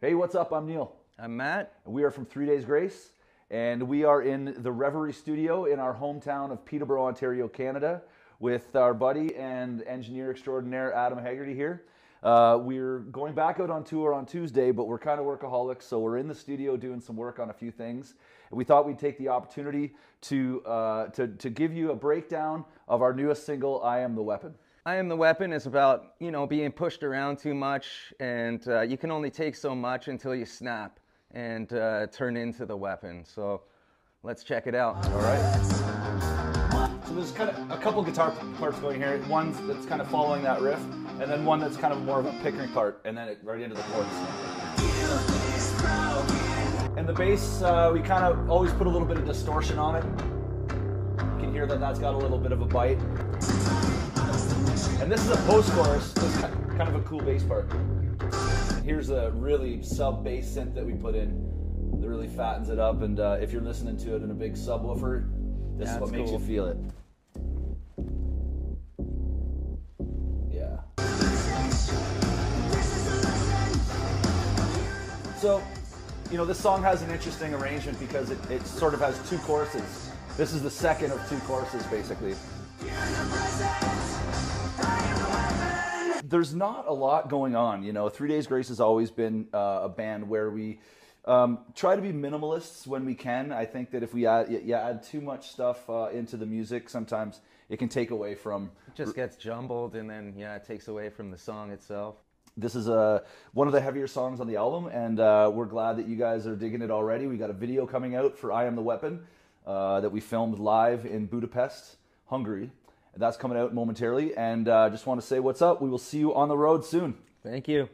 Hey, what's up? I'm Neil. I'm Matt. We are from Three Days Grace, and we are in the Reverie Studio in our hometown of Peterborough, Ontario, Canada, with our buddy and engineer extraordinaire Adam Haggerty here. Uh, we're going back out on tour on Tuesday, but we're kind of workaholics, so we're in the studio doing some work on a few things. And we thought we'd take the opportunity to, uh, to, to give you a breakdown of our newest single, I Am the Weapon. I Am the Weapon is about, you know, being pushed around too much, and uh, you can only take so much until you snap and uh, turn into the weapon. So let's check it out. All right. So there's kind of a couple guitar parts going here. One that's kind of following that riff, and then one that's kind of more of a picking part, and then it right into the chorus. And the bass, uh, we kind of always put a little bit of distortion on it. You can hear that that's got a little bit of a bite. And this is a post-chorus. This is kind of a cool bass part. And here's a really sub bass synth that we put in that really fattens it up. And uh, if you're listening to it in a big subwoofer, this is what makes cool. you feel it. Yeah. So, you know, this song has an interesting arrangement because it, it sort of has two choruses. This is the second of two choruses, basically. There's not a lot going on, you know. Three Days Grace has always been uh, a band where we um, try to be minimalists when we can. I think that if we add, yeah, add too much stuff uh, into the music, sometimes it can take away from It just gets jumbled, and then, yeah, it takes away from the song itself. this is uh, one of the heavier songs on the album, and uh, we're glad that you guys are digging it already. We got a video coming out for "I Am the Weapon" uh, that we filmed live in Budapest, Hungary. That's coming out momentarily. And uh, just want to say what's up. We will see you on the road soon. Thank you.